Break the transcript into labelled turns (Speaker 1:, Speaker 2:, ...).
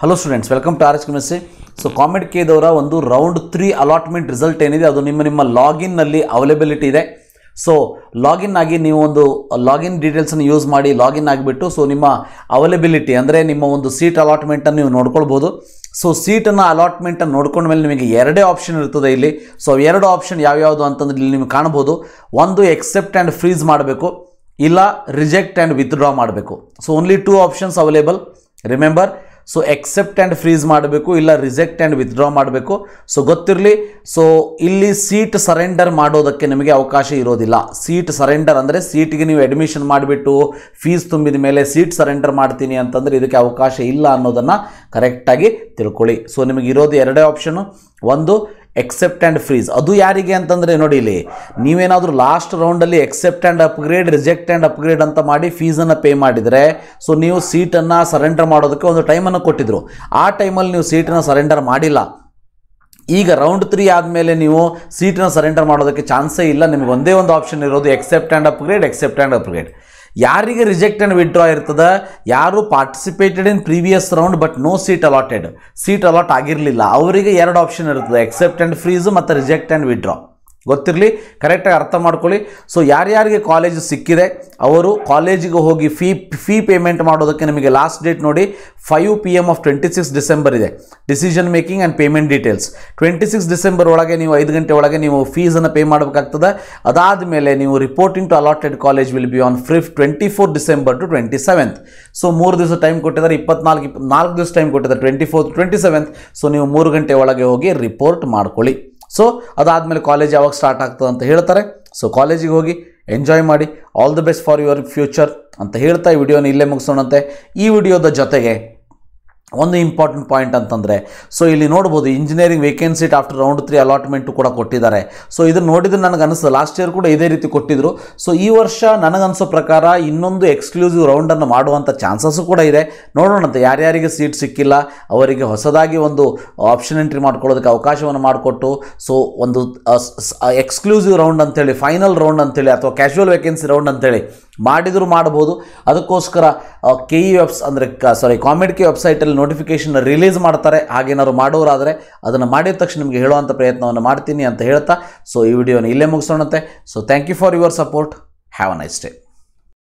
Speaker 1: Hello students welcome to R H chemistry so COMEDK ಕೇದವರ ಒಂದು round three allotment result ಏನಿದೆ, ಅದು ನಿಮ್ಮ ನಿಮ್ಮ ಲಾಗಿನ್ನಲ್ಲಿ ಅವೈಲೇಬಿಲಿಟಿ ಇದೆ. ಸೊ ಲಾಗಿನ್ ಆಗಿ ನೀವು ಒಂದು ಲಾಗಿನ್ ಡೀಟೇಲ್ಸನ್ನು ಯೂಸ್ ಮಾಡಿ ಲಾಗಿನ್ ಆಗಿಬಿಟ್ಟು ಸೊ ನಿಮ್ಮ ಅವೈಲೇಬಿಲಿಟಿ ಅಂದರೆ ನಿಮ್ಮ ಒಂದು ಸೀಟ್ ಅಲಾಟ್ಮೆಂಟನ್ನು ನೀವು ನೋಡ್ಕೊಳ್ಬೋದು. ಸೊ ಸೀಟನ್ನು ಅಲಾಟ್ಮೆಂಟನ್ನು ನೋಡ್ಕೊಂಡ ಮೇಲೆ ನಿಮಗೆ ಎರಡೇ ಆಪ್ಷನ್ ಇರ್ತದೆ ಇಲ್ಲಿ. ಸೊ ಎರಡು ಆಪ್ಷನ್ ಯಾವ್ಯಾವುದು ಅಂತಂದ್ರೆ ಇಲ್ಲಿ ನೀವು ಕಾಣ್ಬೋದು. ಒಂದು ಎಕ್ಸೆಪ್ಟ್ ಆ್ಯಂಡ್ ಫ್ರೀಸ್ ಮಾಡಬೇಕು. ಇಲ್ಲ ರಿಜೆಕ್ಟ್ ಆ್ಯಂಡ್ ವಿತ್ಡ್ರಾ ಮಾಡಬೇಕು. So only two options available remember so accept and freeze ಮಾಡಬೇಕು, ಇಲ್ಲ ರಿಜೆಕ್ಟ್ ಆ್ಯಂಡ್ ವಿತ್ಡ್ರಾ ಮಾಡಬೇಕು. ಸೊ ಗೊತ್ತಿರಲಿ ಸೊ ಇಲ್ಲಿ ಸೀಟ್ ಸರೆಂಡರ್ ಮಾಡೋದಕ್ಕೆ ನಿಮಗೆ ಅವಕಾಶ ಇರೋದಿಲ್ಲ. ಸೀಟ್ ಸರೆಂಡರ್ ಅಂದರೆ ಸೀಟಿಗೆ ನೀವು ಅಡ್ಮಿಷನ್ ಮಾಡಿಬಿಟ್ಟು ಫೀಸ್ ತುಂಬಿದ ಮೇಲೆ ಸೀಟ್ ಸರೆಂಡರ್ ಮಾಡ್ತೀನಿ ಅಂತಂದರೆ ಇದಕ್ಕೆ ಅವಕಾಶ ಇಲ್ಲ ಅನ್ನೋದನ್ನು ಕರೆಕ್ಟಾಗಿ ತಿಳ್ಕೊಳ್ಳಿ. ಸೊ ನಿಮಗೆ ಇರೋದು ಎರಡೇ ಆಪ್ಷನು ಒಂದು ಎಕ್ಸೆಪ್ಟ್ ಆ್ಯಂಡ್ ಫ್ರೀಸ್ ಅದು ಯಾರಿಗೆ ಅಂತಂದರೆ ನೋಡಿ ಇಲ್ಲಿ, ನೀವೇನಾದರೂ last ರೌಂಡಲ್ಲಿ accept and upgrade reject and upgrade ಅಂತ ಮಾಡಿ ಫೀಸನ್ನು ಪೇ ಮಾಡಿದರೆ ಸೊ ನೀವು ಸೀಟನ್ನು ಸರೆಂಡರ್ ಮಾಡೋದಕ್ಕೆ ಒಂದು ಟೈಮನ್ನು ಕೊಟ್ಟಿದ್ದರು ಆ ಟೈಮಲ್ಲಿ ನೀವು ಸೀಟನ್ನು ಸರೆಂಡರ್ ಮಾಡಿಲ್ಲ. ಈಗ ರೌಂಡ್ ತ್ರೀ ಆದಮೇಲೆ ನೀವು ಸೀಟನ್ನು ಸರೆಂಡರ್ ಮಾಡೋದಕ್ಕೆ ಚಾನ್ಸೇ ಇಲ್ಲ. ನಿಮಗೆ ಒಂದೇ ಒಂದು ಆಪ್ಷನ್ ಇರೋದು accept and upgrade accept and upgrade ಯಾರಿಗೆ ರಿಜೆಕ್ಟ್ ಆ್ಯಂಡ್ ವಿಡ್ರಾ ಇರ್ತದೆ? ಯಾರು participated in previous round but no seat allotted seat allot ಆಗಿರಲಿಲ್ಲ. ಅವರಿಗೆ ಎರಡು ಆಪ್ಷನ್ ಇರ್ತದೆ ಎಕ್ಸೆಪ್ಟ್ ಆ್ಯಂಡ್ ಫ್ರೀಸು ಮತ್ತು ರಿಜೆಕ್ಟ್ ಆ್ಯಂಡ್ ವಿಡ್ರಾ ಗೊತ್ತಿರಲಿ ಕರೆಕ್ಟಾಗಿ ಅರ್ಥ ಮಾಡ್ಕೊಳ್ಳಿ. ಸೊ ಯಾರ್ಯಾರಿಗೆ ಕಾಲೇಜ್ ಸಿಕ್ಕಿದೆ, ಅವರು ಕಾಲೇಜಿಗೆ ಹೋಗಿ ಫೀ ಫೀ ಪೇಮೆಂಟ್ ಮಾಡೋದಕ್ಕೆ ನಿಮಗೆ ಲಾಸ್ಟ್ ಡೇಟ್ ನೋಡಿ five P M of twenty six December ಇದೆ. Decision making and payment details twenty six December ಒಳಗೆ ನೀವು ಐದು ಗಂಟೆ ಒಳಗೆ ನೀವು ಫೀಸನ್ನು ಪೇ ಮಾಡಬೇಕಾಗ್ತದೆ. ಅದಾದ ಮೇಲೆ ನೀವು reporting to allotted college will be on ಫಿಫ್ twenty four December to twenty seventh so ಮೂರು ದಿವಸ ಟೈಮ್ ಕೊಟ್ಟಿದ್ದಾರೆ, ಇಪ್ಪತ್ನಾಲ್ಕು ಇಪ್ಪ ನಾಲ್ಕು ದಿವಸ ಟೈಮ್ ಕೊಟ್ಟಿದ್ದಾರೆ twenty fourth twenty seventh so ನೀವು ಮೂರು ಗಂಟೆ ಒಳಗೆ ಹೋಗಿ ರಿಪೋರ್ಟ್ ಮಾಡ್ಕೊಳ್ಳಿ. ಸೊ ಅದಾದಮೇಲೆ ಕಾಲೇಜ್ ಯಾವಾಗ ಸ್ಟಾರ್ಟ್ ಆಗ್ತದೆ ಅಂತ ಹೇಳ್ತಾರೆ. ಸೊ ಕಾಲೇಜಿಗೆ ಹೋಗಿ ಎಂಜಾಯ್ ಮಾಡಿ all the best for your future ಅಂತ ಹೇಳ್ತಾ ಈ ವಿಡಿಯೋನ ಇಲ್ಲೇ ಮುಗಿಸೋಣಂತೆ. ಈ ವಿಡಿಯೋದ ಜೊತೆಗೆ ಒಂದು ಇಂಪಾರ್ಟೆಂಟ್ ಪಾಯಿಂಟ್ ಅಂತಂದರೆ ಸೊ ಇಲ್ಲಿ ನೋಡ್ಬೋದು ಇಂಜಿನಿಯರಿಂಗ್ ವೇಕೆನ್ಸಿಟ್ ಆಫ್ಟರ್ ರೌಂಡ್ ತ್ರೀ ಅಲಾಟ್ಮೆಂಟು ಕೂಡ ಕೊಟ್ಟಿದ್ದಾರೆ. ಸೊ ಇದನ್ನು ನೋಡಿದ್ರೆ ನನಗೆ ಅನಿಸ್ತದೆ ಲಾಸ್ಟ್ ಇಯರ್ ಕೂಡ ಇದೇ ರೀತಿ ಕೊಟ್ಟಿದ್ದರು ಸೊ ಈ ವರ್ಷ ನನಗನ್ಸೋ ಪ್ರಕಾರ ಇನ್ನೊಂದು ಎಕ್ಸ್ಕ್ಲೂಸಿವ್ ರೌಂಡನ್ನು ಮಾಡುವಂಥ ಚಾನ್ಸಸ್ಸು ಕೂಡ ಇದೆ. ನೋಡೋಣಂತೆ ಯಾರ್ಯಾರಿಗೆ ಸೀಟ್ ಸಿಕ್ಕಿಲ್ಲ, ಅವರಿಗೆ ಹೊಸದಾಗಿ ಒಂದು ಆಪ್ಷನ್ ಎಂಟ್ರಿ ಮಾಡ್ಕೊಳ್ಳೋದಕ್ಕೆ ಅವಕಾಶವನ್ನು ಮಾಡಿಕೊಟ್ಟು ಸೊ ಒಂದು ಎಕ್ಸ್ಕ್ಲೂಸಿವ್ ರೌಂಡ್ ಅಂತೇಳಿ ಫೈನಲ್ ರೌಂಡ್ ಅಂತೇಳಿ, ಅಥವಾ ಕ್ಯಾಶುವಲ್ ವೇಕೆನ್ಸಿ ರೌಂಡ್ ಅಂತೇಳಿ ಮಾಡಿದರೂ ಮಾಡ್ಬೋದು ಅದಕ್ಕೋಸ್ಕರ ಕೆ ಇ ವೆಬ್ಸ್ ಅಂದರೆ, ಕ ಸಾರಿ ಕಾಮೆಡ್ ಕೆ ವೆಬ್ಸೈಟಲ್ಲಿ ನೋಟಿಫಿಕೇಷನ್ ರಿಲೀಸ್ ಮಾಡ್ತಾರೆ. ಹಾಗೇನಾದ್ರು ಮಾಡೋರಾದರೆ ಅದನ್ನು ಮಾಡಿದ ತಕ್ಷಣ ನಿಮಗೆ ಹೇಳುವಂಥ ಪ್ರಯತ್ನವನ್ನು ಮಾಡ್ತೀನಿ ಅಂತ ಹೇಳ್ತಾ ಸೊ ಈ ವಿಡಿಯೋನ ಇಲ್ಲೇ ಮುಗಿಸೋಣಂತೆ. So thank you for your support have a nice day